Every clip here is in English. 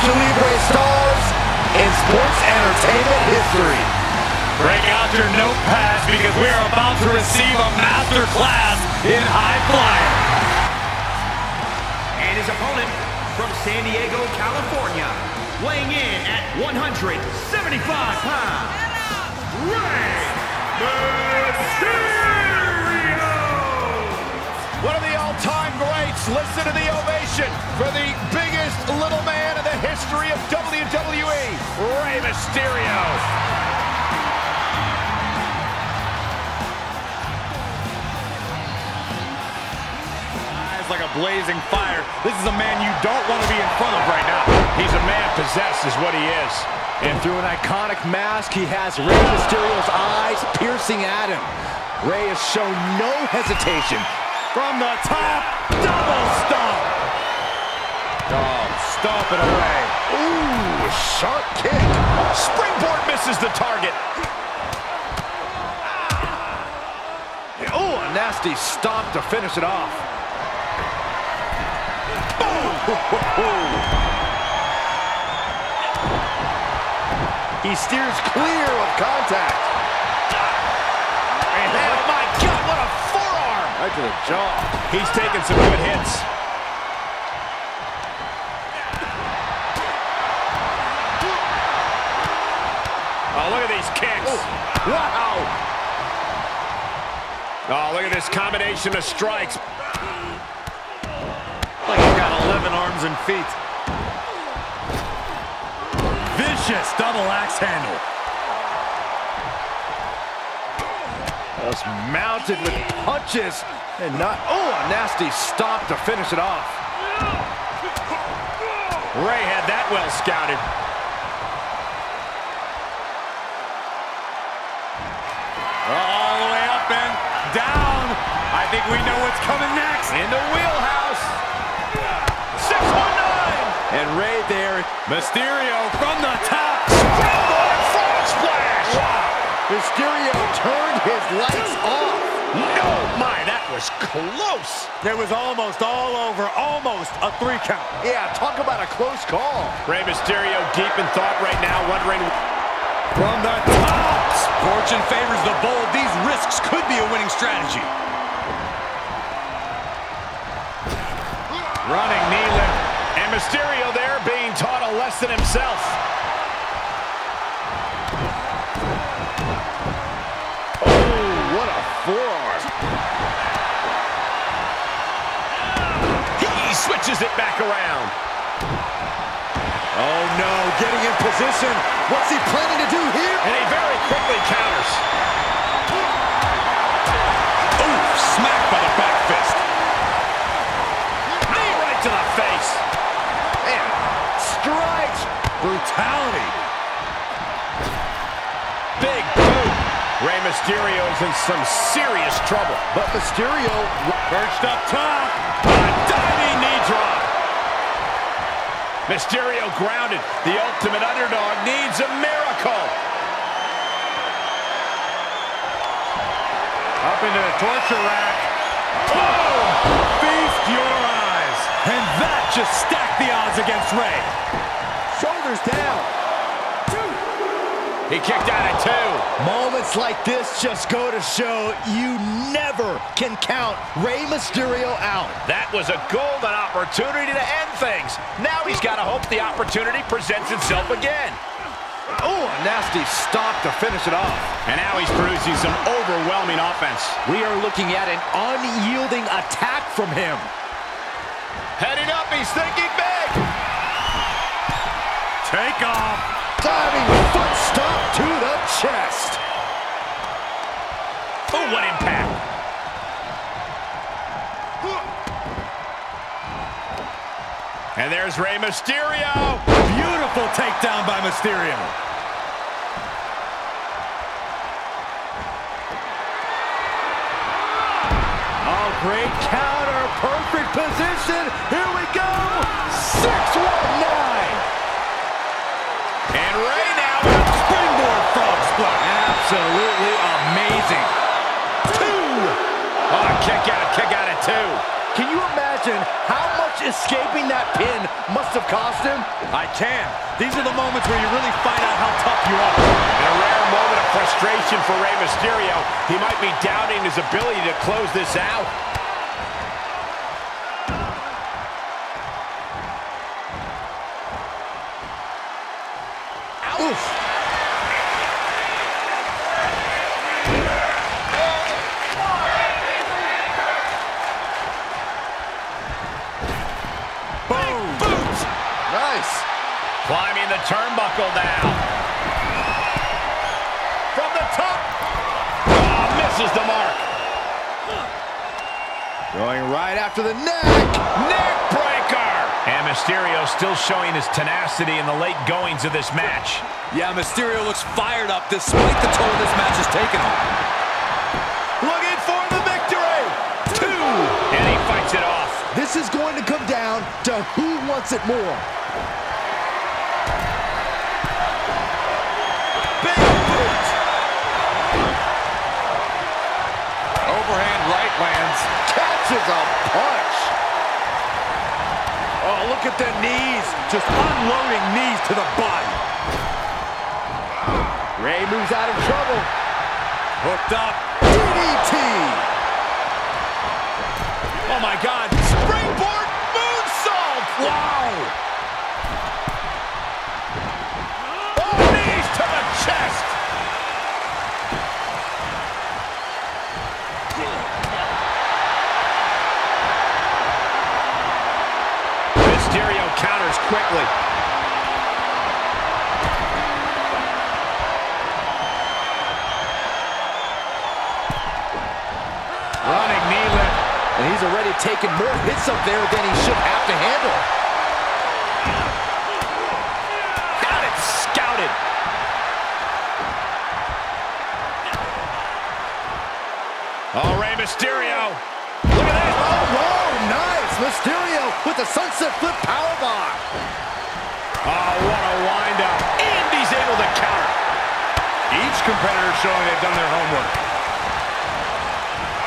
Lucha Libre stars in sports entertainment history. Break out your notepads because we are about to receive a master class in high flying. And his opponent from San Diego, California, weighing in at 175 pounds, Rey Mysterio! One of the all-time greats. Listen to the ovation for the biggest little man in the history of WWE, Rey Mysterio. Eyes like a blazing fire. This is a man you don't want to be in front of right now. He's a man possessed is what he is. And through an iconic mask, he has Rey Mysterio's eyes piercing at him. Rey has shown no hesitation. From the top, double stomp. Oh, stomp it away. Ooh, sharp kick. Springboard misses the target. Oh, a nasty stomp to finish it off. He steers clear of contact. And oh my God, what a forearm! Right to the jaw. He's taking some good hits. Wow. Oh, look at this combination of strikes. Like he's got 11 arms and feet. Vicious double axe handle. Just mounted with punches and not, oh, a nasty stop to finish it off. Rey had that well scouted. All the way up and down. I think we know what's coming next. In the wheelhouse. 619. And Rey there, Mysterio from the top. Springboard frog splash. Mysterio turned his lights off. No, my, that was close. It was almost all over, almost a three count. Yeah, talk about a close call. Rey Mysterio deep in thought right now, wondering From the top. Fortune favors the bold. These risks could be a winning strategy. running knee lift. And Mysterio there being taught a lesson himself. Oh, what a forearm. He switches it back around. Oh no, getting in position. What's he planning to do here? And he very quickly counters. Ooh, smacked by the back fist. Knee right to the face. Man, strikes. Brutality. Big boot. Rey Mysterio is in some serious trouble. But Mysterio, Perched up top. A diving knee drop. Mysterio grounded. The ultimate underdog needs a miracle. Up into the torture rack. Oh! Feast your eyes. And that just stacked the odds against Rey. shoulders down. He kicked out at two. Moments like this just go to show you never can count Rey Mysterio out. That was a golden opportunity to end things. Now he's got to hope the opportunity presents itself again. Oh, a nasty stop to finish it off. And now he's producing some overwhelming offense. We are looking at an unyielding attack from him. Heading up, he's thinking big. Take off. Diving foot stomp to the chest. Oh, what impact. And there's Rey Mysterio. Beautiful takedown by Mysterio. Oh, great counter. Perfect position. Here we go. 619. And Rey now with a Springboard frog splash. Absolutely amazing. two. Oh, kick out, kick out at two. Can you imagine how much escaping that pin must have cost him? I can. These are the moments where you really find out how tough you are. In a rare moment of frustration for Rey Mysterio, he might be doubting his ability to close this out. Oof. Boom. Boot. Nice. Climbing the turnbuckle now. From the top. Oh, misses the mark. Going right after the neck. Neck. And Mysterio still showing his tenacity in the late goings of this match. Yeah, Mysterio looks fired up despite the toll this match has taken him. Looking for the victory. Two. And he fights it off. This is going to come down to who wants it more. Big boot. Overhand right lands. Catches a punch. Oh, look at the knees. Just unloading knees to the body. Rey moves out of trouble. Hooked up. DDT. Oh, my God. Quickly. Running knee lift. And he's already taken more hits up there than he should have to handle. Got it scouted. Oh, Rey Mysterio. Look at that. Oh, whoa, nice. Mysterio with the sunset flip powerbomb. Oh, ah, what a windup. And he's able to counter. Each competitor showing they've done their homework.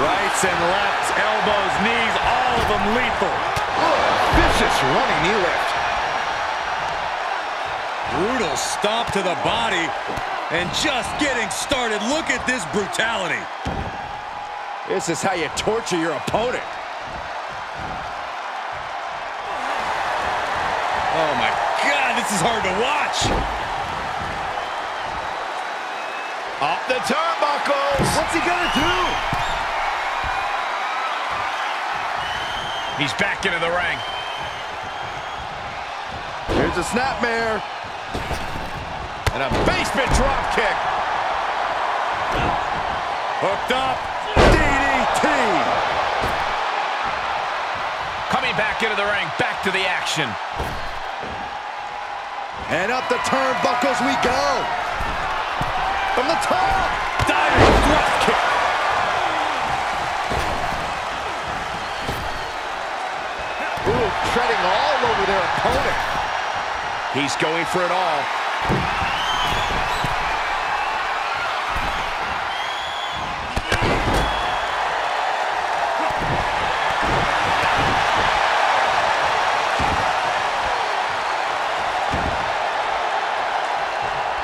Rights and lefts, elbows, knees, all of them lethal. Oh, vicious running knee lift. Brutal stomp to the body. And just getting started. Look at this brutality. This is how you torture your opponent. This is hard to watch. Up the turnbuckles. What's he gonna do? He's back into the ring. Here's a snapmare. And a basement drop kick. Hooked up. DDT. Coming back into the ring, back to the action. And up the turnbuckles we go. From the top. Diving drop kick. Ooh, treading all over their opponent. He's going for it all.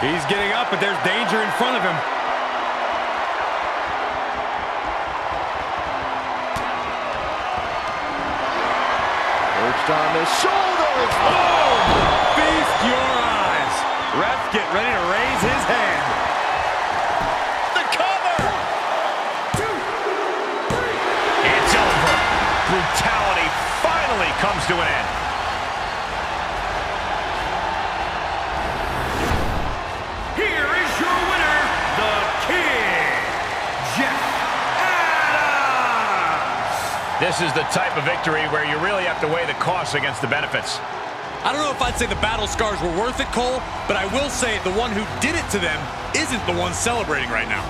He's getting up, but there's danger in front of him. Perched on the shoulders. Oh! Feast your eyes. Ref get ready to raise his hand. The cover. Two, three. It's over. Brutality finally comes to an end. This is the type of victory where you really have to weigh the costs against the benefits. I don't know if I'd say the battle scars were worth it, Cole, but I will say the one who did it to them isn't the one celebrating right now.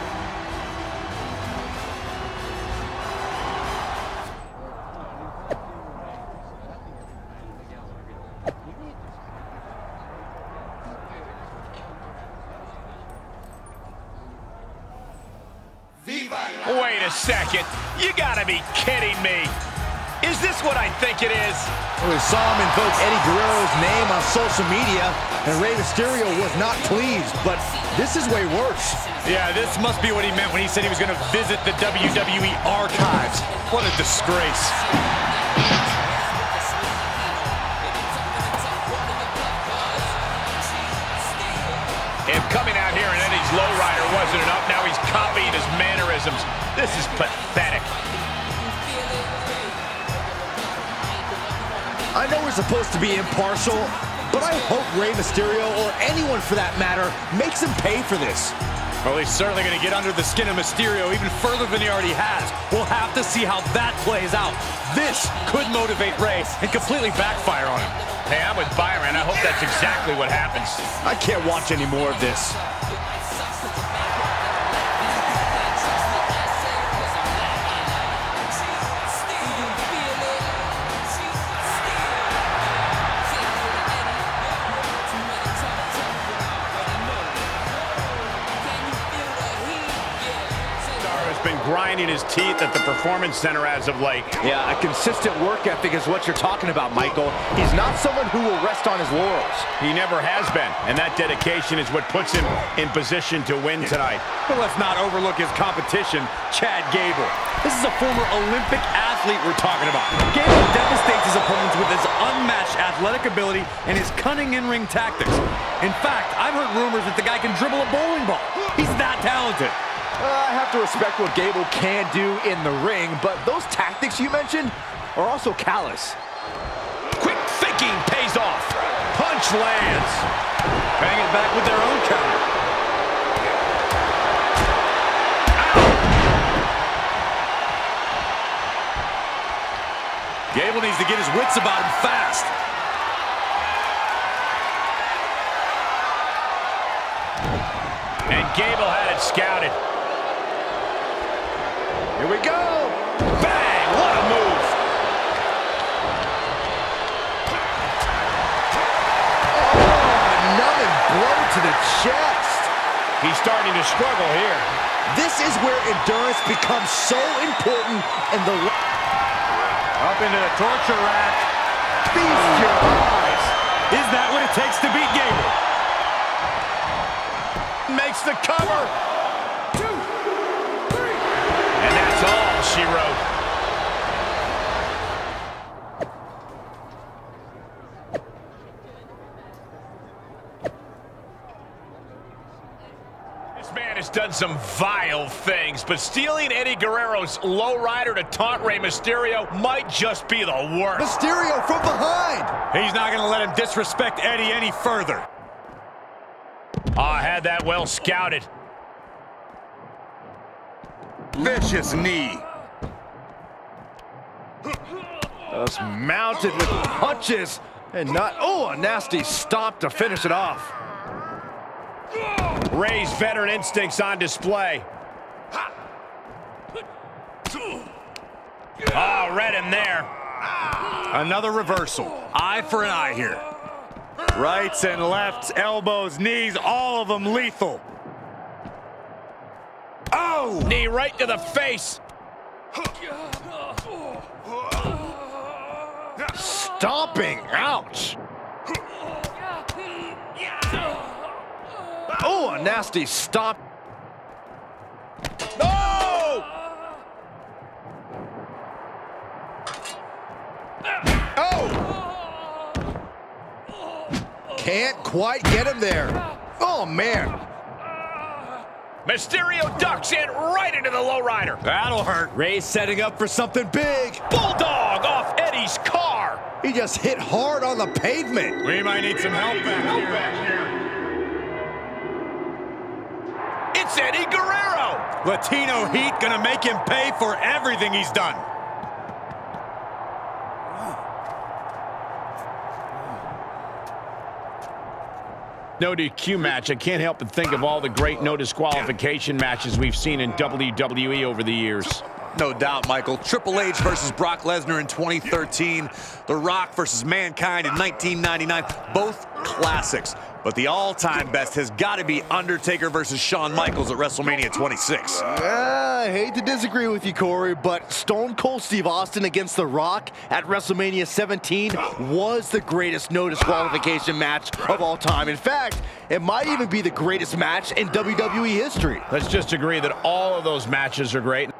A second. You gotta be kidding me. Is this what I think it is? We saw him invoke Eddie Guerrero's name on social media, and Rey Mysterio was not pleased, but this is way worse. Yeah, this must be what he meant when he said he was going to visit the WWE archives. What a disgrace. This is pathetic. I know we're supposed to be impartial, but I hope Rey Mysterio, or anyone for that matter, makes him pay for this. Well, he's certainly going to get under the skin of Mysterio even further than he already has. We'll have to see how that plays out. This could motivate Rey and completely backfire on him. Hey, I'm with Byron. I hope that's exactly what happens. I can't watch any more of this. Grinding his teeth at the Performance Center as of late. Yeah, a consistent work ethic is what you're talking about, Michael. He's not someone who will rest on his laurels. He never has been, and that dedication is what puts him in position to win tonight. But let's not overlook his competition, Chad Gable. This is a former Olympic athlete we're talking about. Gable devastates his opponents with his unmatched athletic ability and his cunning in-ring tactics. In fact, I've heard rumors that the guy can dribble a bowling ball. He's that talented. Uh, I have to respect what Gable can do in the ring, but those tactics you mentioned are also callous. Quick thinking pays off. Punch lands. Bang it back with their own counter. Gable needs to get his wits about him fast. And Gable had it scouted. Here we go. Bang! What a move! Oh, numbing blow to the chest. He's starting to struggle here. This is where endurance becomes so important and the Up into the torture rack. feast your eyes. Is that what it takes to beat Gable? Makes the cover. She wrote. This man has done some vile things, but stealing Eddie Guerrero's lowrider to taunt Rey Mysterio might just be the worst. Mysterio from behind. He's not going to let him disrespect Eddie any further. Oh, I had that well scouted. Vicious knee. Just mounted with punches and not, oh, a nasty stop to finish it off. Rey's veteran instincts on display. Oh, read him there. Another reversal. Eye for an eye here. Rights and lefts, elbows, knees, all of them lethal. Oh! Knee right to the face. Stomping, ouch. Oh, a nasty stop. Oh! Oh! Can't quite get him there. Oh, man. Mysterio ducks in right into the lowrider. That'll hurt. Rey's setting up for something big. Bulldog off Eddie's car. He just hit hard on the pavement. We might need some help back here. It's Eddie Guerrero. Latino Heat gonna make him pay for everything he's done. No DQ match. I can't help but think of all the great no disqualification matches we've seen in WWE over the years. No doubt, Michael. Triple H versus Brock Lesnar in 2013. The Rock versus Mankind in 1999. Both classics. But the all-time best has got to be Undertaker versus Shawn Michaels at WrestleMania 26. I hate to disagree with you, Corey, but Stone Cold Steve Austin against The Rock at WrestleMania 17 was the greatest no disqualification match of all time. In fact, it might even be the greatest match in WWE history. Let's just agree that all of those matches are great.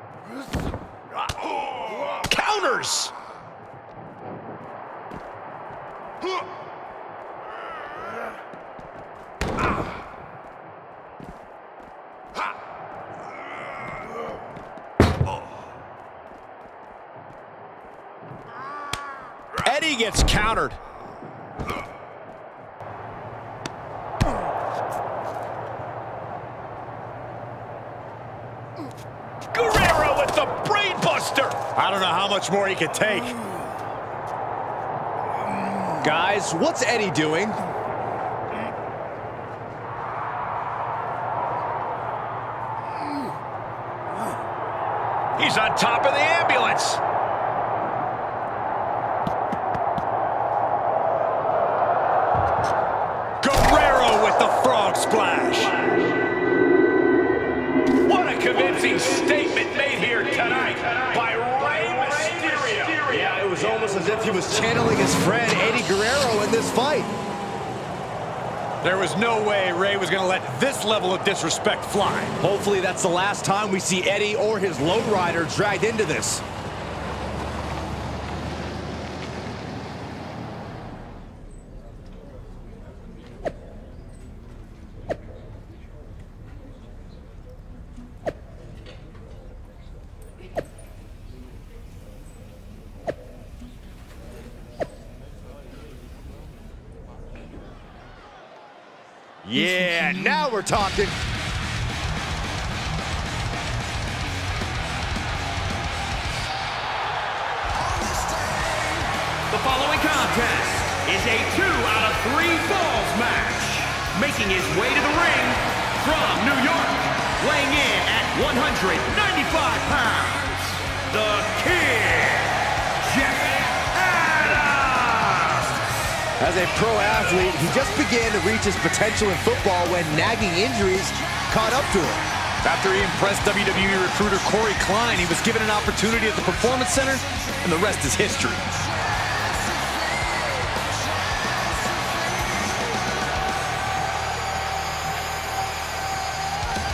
Counters! Eddie gets countered. Guerrero with the brainbuster. I don't know how much more he could take. Guys, what's Eddie doing? He's on top of the ambulance. Statement made here tonight by Rey Mysterio. Yeah, it was almost as if he was channeling his friend Eddie Guerrero in this fight. There was no way Rey was going to let this level of disrespect fly. Hopefully that's the last time we see Eddie or his lowrider dragged into this. Yeah, now we're talking. The following contest is a two out of three falls match. Making his way to the ring from New York, weighing in at 195 pounds, the As a pro athlete, he just began to reach his potential in football when nagging injuries caught up to him. After he impressed WWE recruiter Corey Klein, he was given an opportunity at the Performance Center, and the rest is history.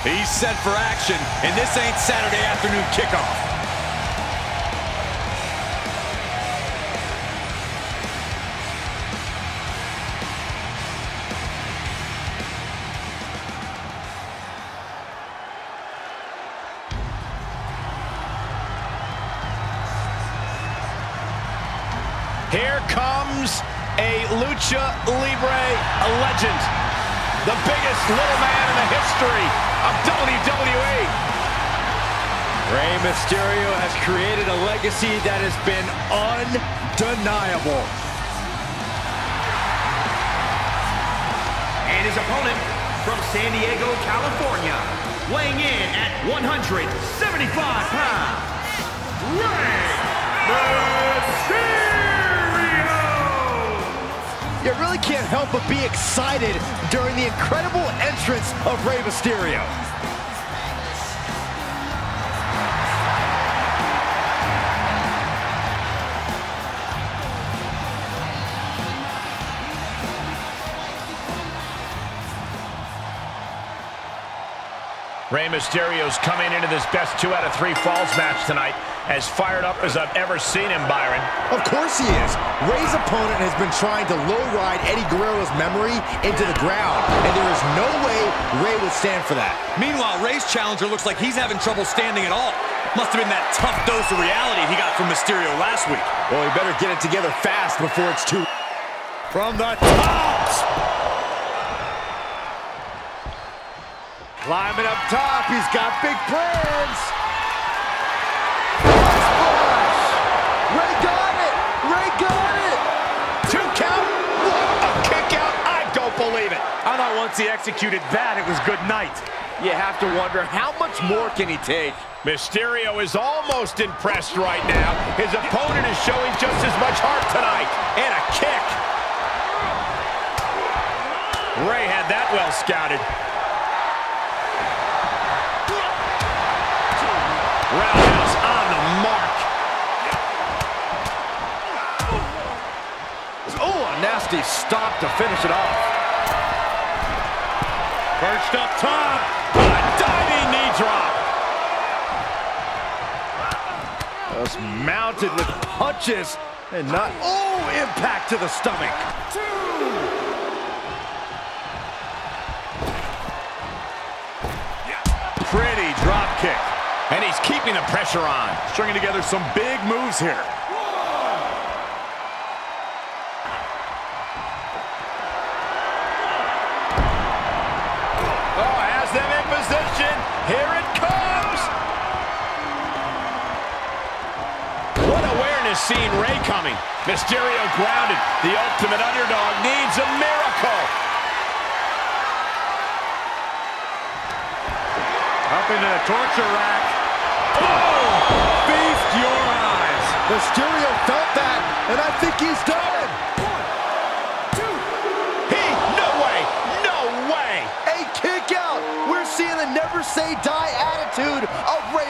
He's set for action, and this ain't Saturday afternoon kickoff. Libre legend. The biggest little man in the history of WWE. Rey Mysterio has created a legacy that has been undeniable. And his opponent from San Diego, California, weighing in at 175 pounds, Rey Mysterio! You really can't help but be excited during the incredible entrance of Rey Mysterio. Rey Mysterio's coming into this best two out of three falls match tonight as fired up as I've ever seen him, Byron. Of course he is. Rey's opponent has been trying to lowride Eddie Guerrero's memory into the ground, and there is no way Rey would stand for that. Meanwhile, Rey's challenger looks like he's having trouble standing at all. Must have been that tough dose of reality he got from Mysterio last week. Well, he better get it together fast before it's too... From the top! Climbing up top, he's got big plans. Splash! Rey got it! Rey got it! Two count. What a kick out. I don't believe it. I thought once he executed that, it was good night. You have to wonder, how much more can he take? Mysterio is almost impressed right now. His opponent is showing just as much heart tonight. And a kick. Rey had that well scouted. Nasty stop to finish it off. Perched up top. A diving knee drop. Just mounted with punches and not, oh, impact to the stomach. Pretty drop kick. And he's keeping the pressure on. Stringing together some big moves here. What awareness seeing Rey coming. Mysterio grounded. The ultimate underdog needs a miracle. Up into the torture rack. Oh! Feast your eyes. Mysterio felt that, and I think he's done. He, no way, no way. A kick out. We're seeing the never say die attitude of Rey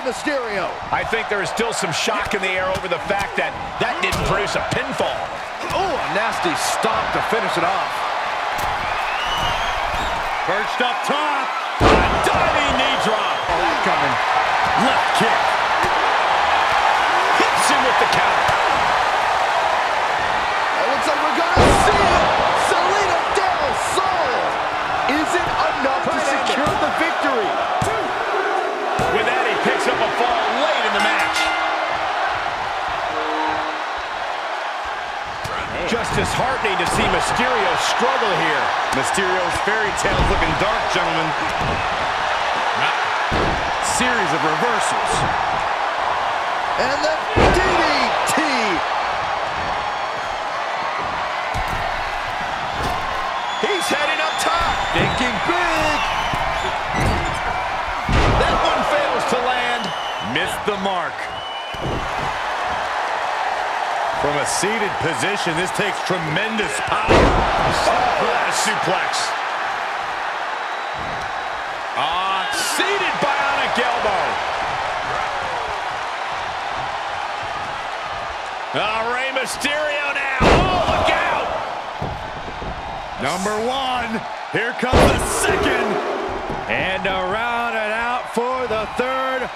Mysterio. I think there is still some shock in the air over the fact that that didn't produce a pinfall. Oh, a nasty stop to finish it off. Perched up top. A diving knee drop. Oh, coming. Left kick. Hits him with the counter. Disheartening to see Mysterio struggle here. Mysterio's fairy tale's looking dark, gentlemen. Series of reversals. And the DDT. He's heading up top. Thinking big. That one fails to land. Missed the mark. Seated position, this takes tremendous power. Oh, suplex. Ah, seated bionic elbow. Ah, Rey Mysterio now. Oh, look out. Number one. Here comes the second. And to round it out for the third.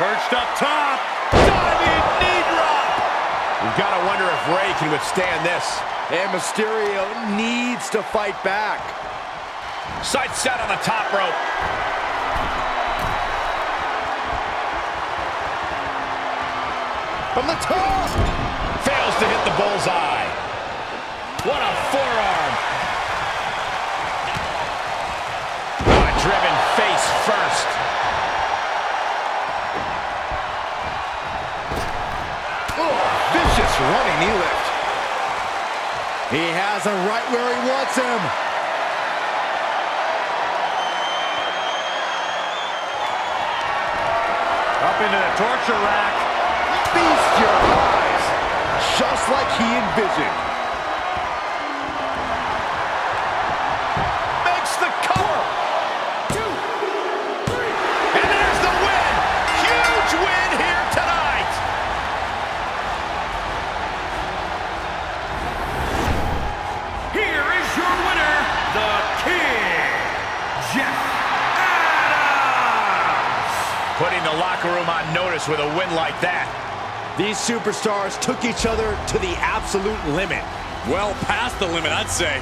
Perched up top. Diving knee drop. You've got to wonder if Rey can withstand this. And Mysterio needs to fight back. Sight set on the top rope. From the top. Fails to hit the bullseye. What a forearm. Driven face first. Running knee lift. He has him right where he wants him. Up into the torture rack. Feast your eyes. Just like he envisioned. With a win like that. These superstars took each other to the absolute limit. Well past the limit, I'd say.